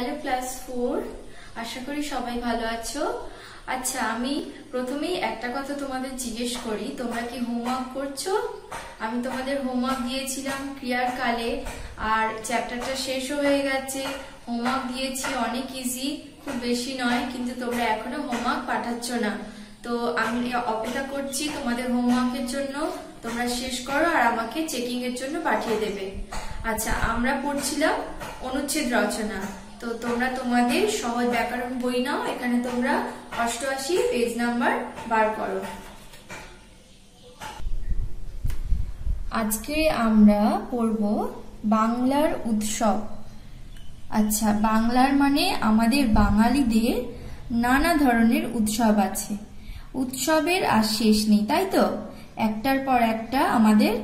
Hello class four, আশা করি সবাই ভালো আছো। আচ্ছা আমি প্রথমেই একটা কথা তোমাদের জিজ্ঞেস করি, তোমরা কি হোমওয়ার্ক করছ? আমি তোমাদের হোমওয়ার্ক দিয়েছিলাম ক্রিয়ার কালে আর চ্যাপ্টারটা শেষও হয়ে গেছে। হোমওয়ার্ক দিয়েছি, অনেক ইজি খুব বেশি নয়, কিন্তু তোমরা এখনও হোমওয়ার্ক পাঠাচ্ছ না। তো আমি অপেক্ষা করছি তোমাদের হোমওয়ার্কের জন্য। তোমরা শেষ করো আর আমাকে চেকিং এর জন্য পাঠিয়ে দেবে। আচ্ছা আমরা পড়ছিলাম অনুচ্ছেদ রচনা। তো তোমরা তোমাদের সহজ ব্যাকরণ বই নাও, এখানে তোমরা অষ্টআশি পেজ নাম্বার বার করো। আজকে আমরা পড়ব বাংলার উৎসব। আচ্ছা বাংলার মানে আমাদের বাঙালিদের নানা ধরনের উৎসব আছে। উৎসবের আর শেষ নেই, তাই তো? একটার পর একটা আমাদের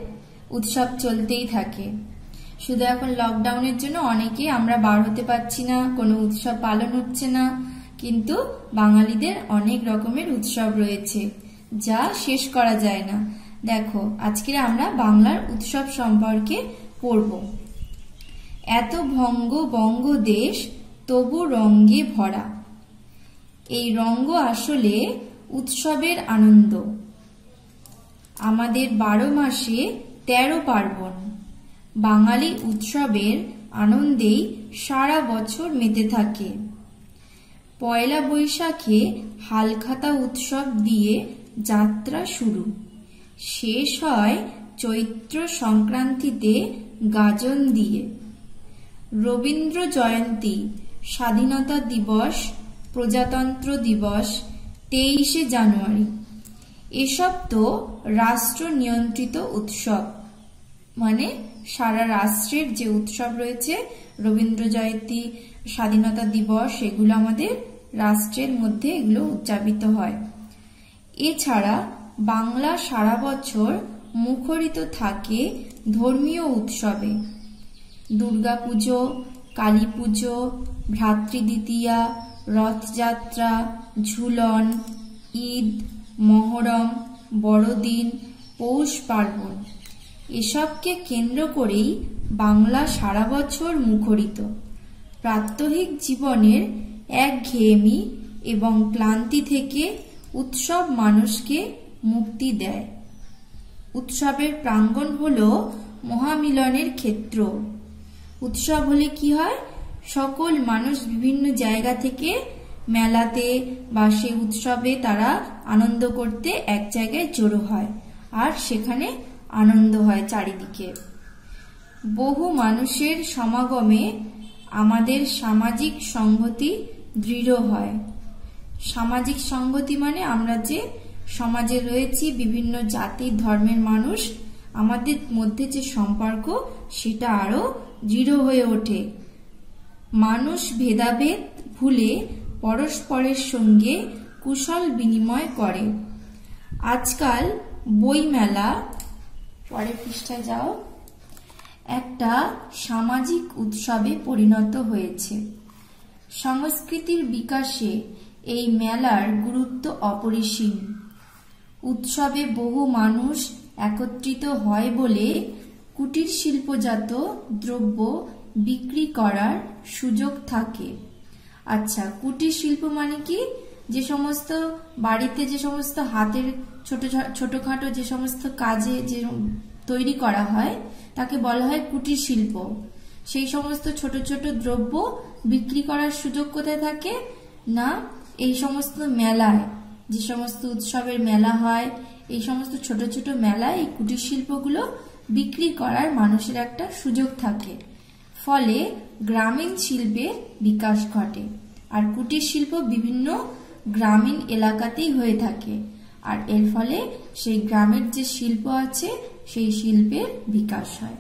উৎসব চলতেই থাকে। শুধু এখন লকডাউনের জন্য অনেকে আমরা বার হতে পারছি না, কোনো উৎসব পালন হচ্ছে না। কিন্তু বাঙালিদের অনেক রকমের উৎসব রয়েছে, যা শেষ করা যায় না। দেখো, আজকে আমরা বাংলার উৎসব সম্পর্কে পড়ব। এত ভঙ্গ বঙ্গ দেশ, তবু রঙ্গে ভরা। এই রঙ্গ আসলে উৎসবের আনন্দ। আমাদের বারো মাসে তেরো পার্বণ। বাঙালি উৎসবের আনন্দেই সারা বছর মেতে থাকে। পয়লা বৈশাখে হালখাতা উৎসব দিয়ে যাত্রা শুরু। শেষ হয় চৈত্র সংক্রান্তিতে গাজন দিয়ে। রবীন্দ্র জয়ন্তী, স্বাধীনতা দিবস, প্রজাতন্ত্র দিবস, তেইশে জানুয়ারি। এসব তো রাষ্ট্র নিয়ন্ত্রিত উৎসব। মানে সারা রাষ্ট্রের যে উৎসব রয়েছে, রবীন্দ্র জয়ন্তী, স্বাধীনতা দিবস, এগুলো আমাদের রাষ্ট্রের মধ্যে এগুলো উদযাপিত হয়। এছাড়া বাংলা সারা বছর মুখরিত থাকে ধর্মীয় উৎসবে। দুর্গাপুজো কালী পুজো ভ্রাতৃদ্বিতীয়া রথযাত্রা, ঝুলন, ঈদ, মহরম, বড়দিন, পৌষ পার্বণ। এসবকে কেন্দ্র করেই বাংলা সারা বছর মুখরিত। প্রাত্যহিক জীবনের একঘেয়েমি এবং ক্লান্তি থেকে উৎসব মানুষকে মুক্তি দেয়। উৎসবের প্রাঙ্গণ হল মহামিলনের ক্ষেত্র। উৎসব হলে কি হয়? সকল মানুষ বিভিন্ন জায়গা থেকে মেলাতে বা সে উৎসবে তারা আনন্দ করতে এক জায়গায় জড়ো হয়। আর সেখানে আনন্দ হয় চারিদিকে। বহু মানুষের সমাগমে আমাদের সামাজিক সংহতি দৃঢ় হয়। সামাজিক সংহতি মানে আমরা যে সমাজে রয়েছি, বিভিন্ন জাতি, ধর্মের মানুষ, আমাদের মধ্যে যে সম্পর্ক, সেটা আরও দৃঢ় হয়ে ওঠে। মানুষ ভেদাভেদ ভুলে পরস্পরের সঙ্গে কুশল বিনিময় করে। আজকাল বইমেলা পরের পৃষ্ঠায় যাও। একটা সামাজিক উৎসবে পরিণত হয়েছে। সংস্কৃতির বিকাশে এই মেলার গুরুত্ব অপরিসীম। উৎসবে বহু মানুষ একত্রিত হয় বলে কুটির শিল্পজাত দ্রব্য বিক্রি করার সুযোগ থাকে। আচ্ছা কুটির শিল্প মানে কি? যে সমস্ত বাড়িতে যে সমস্ত হাতের ছোট ছোটখাটো যে সমস্ত কাজে যে তৈরি করা হয়, তাকে বলা হয় কুটির শিল্প। সেই সমস্ত ছোট ছোট দ্রব্য বিক্রি করার সুযোগ কোথায় থাকে? না, এই সমস্ত মেলায়। যে সমস্ত উৎসবের মেলা হয়, এই সমস্ত ছোট ছোট মেলায় এই কুটির শিল্পগুলো বিক্রি করার মানুষের একটা সুযোগ থাকে। ফলে গ্রামীণ শিল্পের বিকাশ ঘটে। আর কুটির শিল্প বিভিন্ন গ্রামীণ এলাকাতেই হয়ে থাকে। আর এর ফলে সেই গ্রামের যে শিল্প আছে, সেই শিল্পের বিকাশ হয়।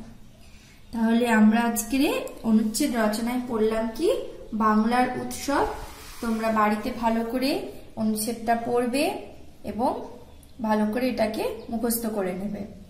তাহলে আমরা আজকের অনুচ্ছেদ রচনায় পড়লাম কি? বাংলার উৎসব। তোমরা বাড়িতে ভালো করে অনুচ্ছেদটা পড়বে এবং ভালো করে এটাকে মুখস্থ করে নেবে।